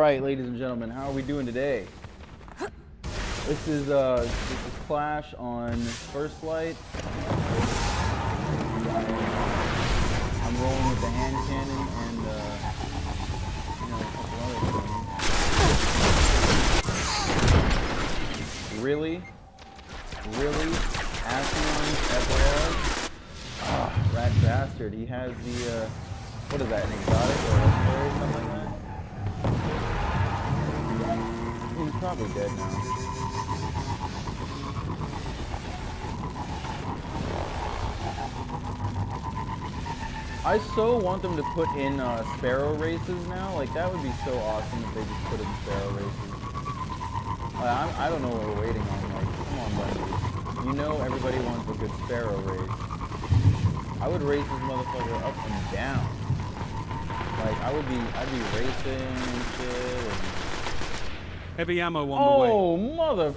right, ladies and gentlemen, how are we doing today? This is uh, this is Clash on First Light. I'm rolling with the hand cannon and uh, you know a couple other things. Really, really, Assion FR. Ah, rat bastard. He has the uh, what is that? An exotic or something like that. Probably dead now. I so want them to put in uh, sparrow races now. Like that would be so awesome if they just put in sparrow races. Uh, I don't know what we're waiting on. Like, come on, buddy. You know everybody wants a good sparrow race. I would race this motherfucker up and down. Like I would be, I'd be racing and shit. And... Heavy ammo on the way. Oh mother!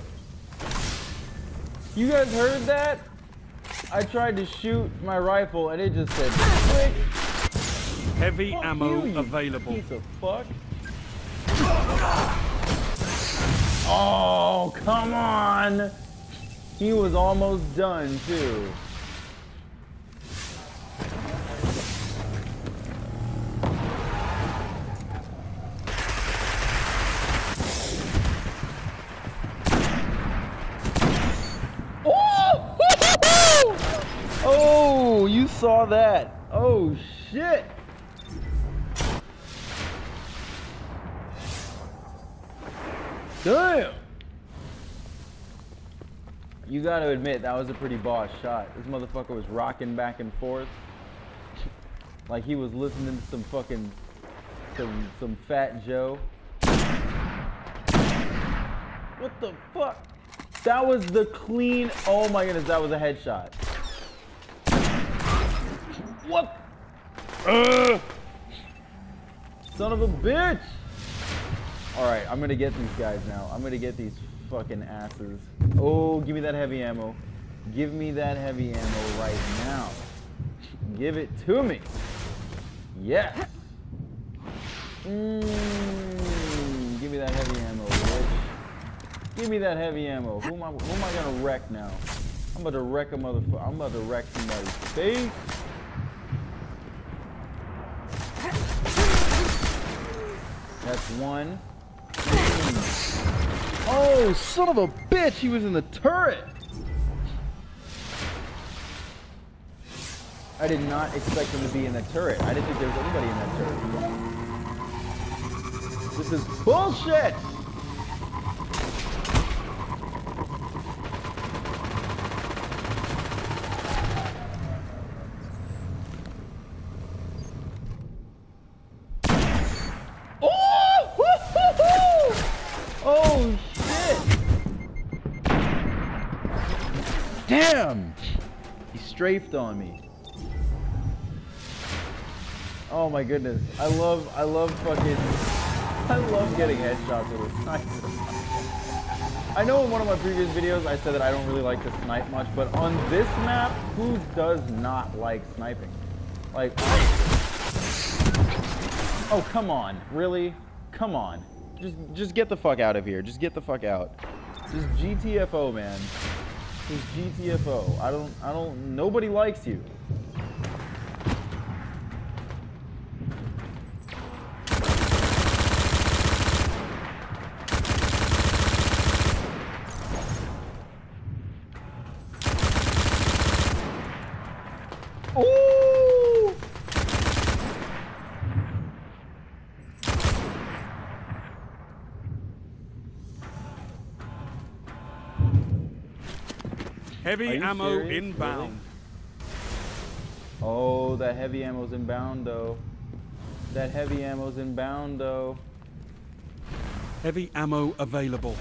You guys heard that? I tried to shoot my rifle and it just said click. Heavy Fuck ammo you available. Piece of fuck. Oh come on! He was almost done too. Saw that. Oh, shit. Damn. You gotta admit, that was a pretty boss shot. This motherfucker was rocking back and forth. Like he was listening to some fucking, some, some fat Joe. What the fuck? That was the clean, oh my goodness, that was a headshot. What? Ugh. Son of a bitch! Alright, I'm gonna get these guys now. I'm gonna get these fucking asses. Oh, give me that heavy ammo. Give me that heavy ammo right now. Give it to me. Yes. Mmm. Give me that heavy ammo, bitch. Give me that heavy ammo. Who am I, who am I gonna wreck now? I'm about to wreck a motherfucker. I'm about to wreck somebody's face. That's one. Oh, son of a bitch! He was in the turret! I did not expect him to be in the turret. I didn't think there was anybody in that turret. This is bullshit! Damn! He strafed on me. Oh my goodness. I love I love fucking I love getting headshots with a sniper. I know in one of my previous videos I said that I don't really like to snipe much, but on this map, who does not like sniping? Like Oh, come on. Really? Come on. Just just get the fuck out of here. Just get the fuck out. Just GTFO, man. Just GTFO. I don't I don't nobody likes you. Ooh! Heavy ammo serious? inbound. Oh, that heavy ammo's inbound though. That heavy ammo's inbound though. Heavy ammo available.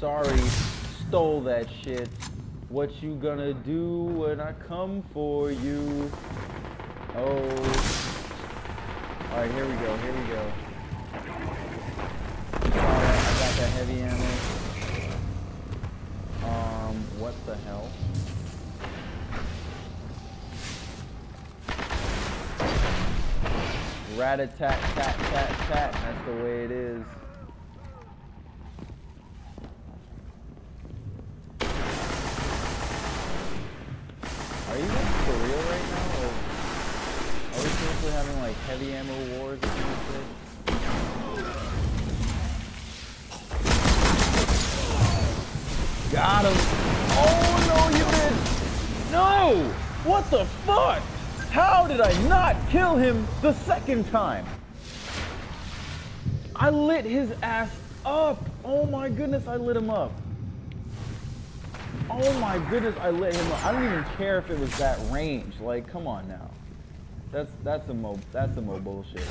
Sorry, stole that shit. What you gonna do when I come for you? Oh. Alright, here we go, here we go. Alright, I got that heavy ammo. Rat-a-tat-tat-tat-tat. That's the way it is. Are you guys for real right now? Or are we seriously having like heavy ammo wars or some shit? Got him! Oh no, you bitch! No! What the fuck? How did I not kill him the second time? I lit his ass up! Oh my goodness, I lit him up. Oh my goodness, I lit him up. I don't even care if it was that range. Like, come on now. That's that's a mo that's a mo bullshit.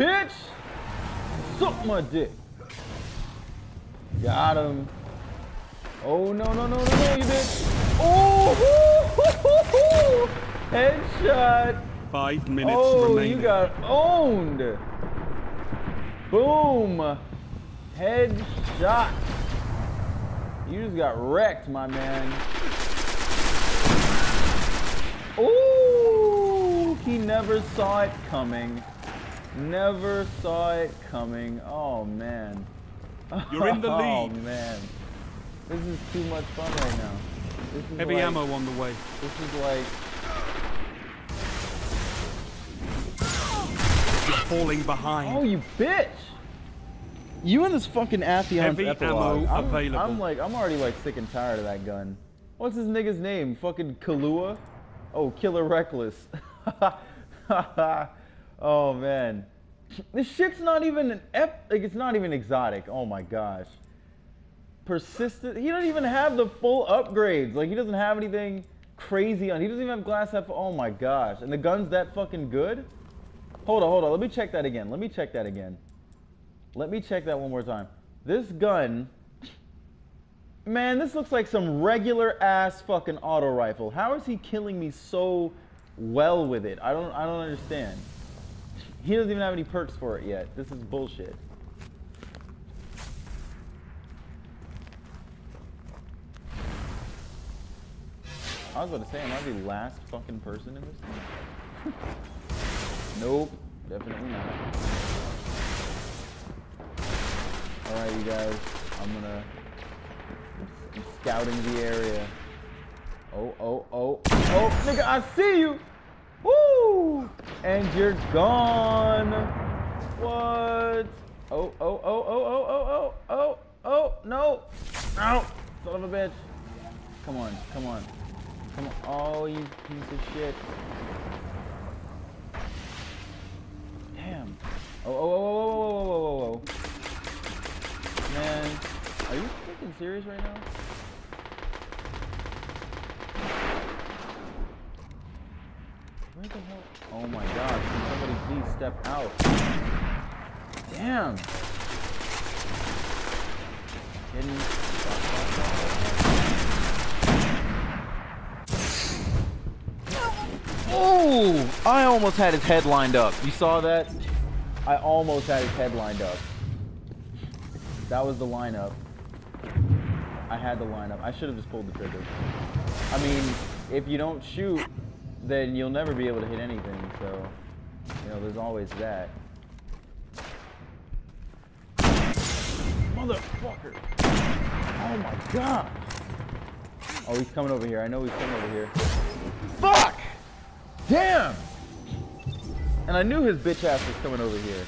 Bitch! Suck my dick. Got him. Oh no no no no no you bitch! Oh! Headshot! Five minutes Oh, remaining. you got owned! Boom! Headshot! You just got wrecked, my man. Ooh! He never saw it coming. Never saw it coming. Oh man. You're in the oh, lead. Oh man. This is too much fun right now. This is Heavy like, ammo on the way. This is like You're falling behind. Oh, you bitch! You and this fucking Atheon Heavy epilogue. ammo I'm, available. I'm like, I'm already like sick and tired of that gun. What's his nigga's name? Fucking Kalua? Oh, Killer Reckless. oh man, this shit's not even an ep. Like it's not even exotic. Oh my gosh. Persistent. He doesn't even have the full upgrades. Like he doesn't have anything crazy on. He doesn't even have glass F. Oh my gosh. And the gun's that fucking good. Hold on, hold on. Let me check that again. Let me check that again. Let me check that one more time. This gun, man, this looks like some regular ass fucking auto rifle. How is he killing me so well with it? I don't, I don't understand. He doesn't even have any perks for it yet. This is bullshit. I was about to say, am I the last fucking person in this thing? Nope, definitely not. Alright, you guys, I'm gonna. I'm scouting the area. Oh, oh, oh, oh, nigga, I see you! Woo! And you're gone! What? Oh, oh, oh, oh, oh, oh, oh, oh, oh, no! Ow! Son of a bitch. Come on, come on. Come on. Oh, you piece of shit. Damn. Oh, oh, oh, oh, oh, oh, oh, oh, oh, oh. Man, are you freaking serious right now? Where the hell? Oh my god, can somebody please step out? Damn. Oh! I almost had his head lined up. You saw that? I almost had his head lined up. That was the lineup. I had the lineup. I should have just pulled the trigger. I mean, if you don't shoot, then you'll never be able to hit anything. So, you know, there's always that. Motherfucker! Oh my god! Oh, he's coming over here. I know he's coming over here. Fuck! Damn! And I knew his bitch ass was coming over here.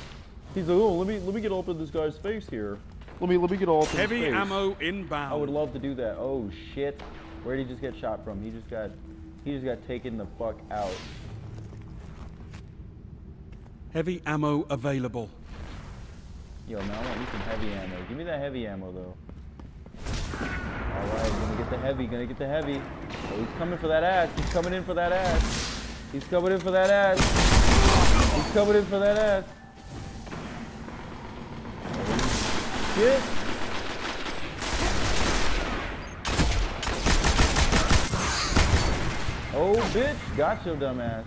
He's like, oh, let me let me get all up in this guy's face here. Let me let me get all up in his face. Heavy ammo inbound. I would love to do that. Oh shit! Where did he just get shot from? He just got he just got taken the fuck out. Heavy ammo available. Yo, man, I want me some heavy ammo. Give me that heavy ammo though. All right, gonna get the heavy. Gonna get the heavy. Oh, he's coming for that ass. He's coming in for that ass. He's coming in for that ass. He's coming in for that ass. Shit. Oh, bitch, got your dumb ass.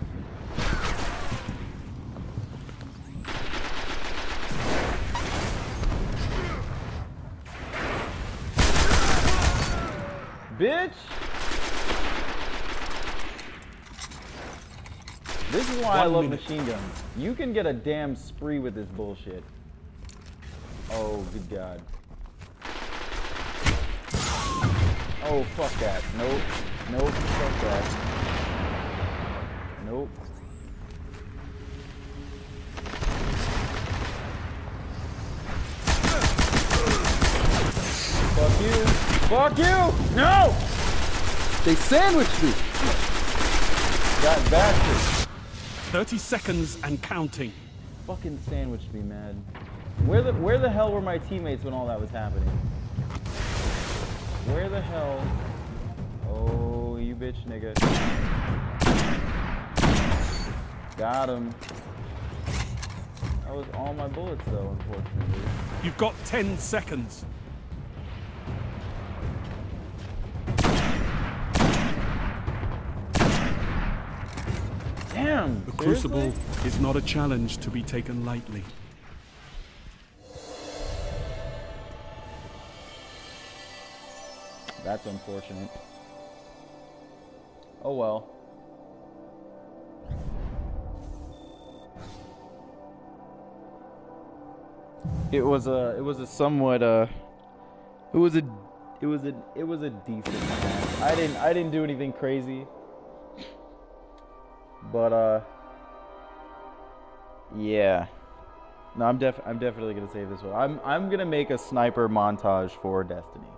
Bitch! This is why One I love minute. machine guns. You can get a damn spree with this bullshit. Oh, good god. Oh, fuck that. Nope. Nope, fuck that. Fuck you! No! They sandwiched me. Got bastard. 30 seconds and counting. Fucking sandwiched me, man. Where the where the hell were my teammates when all that was happening? Where the hell? Oh, you bitch nigga. Got him. That was all my bullets though, unfortunately. You've got 10 seconds. Damn! The seriously? Crucible is not a challenge to be taken lightly. That's unfortunate. Oh well. It was a it was a somewhat uh it was a it was a it was a decent match. I didn't I didn't do anything crazy. But uh yeah. No, I'm def I'm definitely gonna save this one. I'm I'm gonna make a sniper montage for Destiny.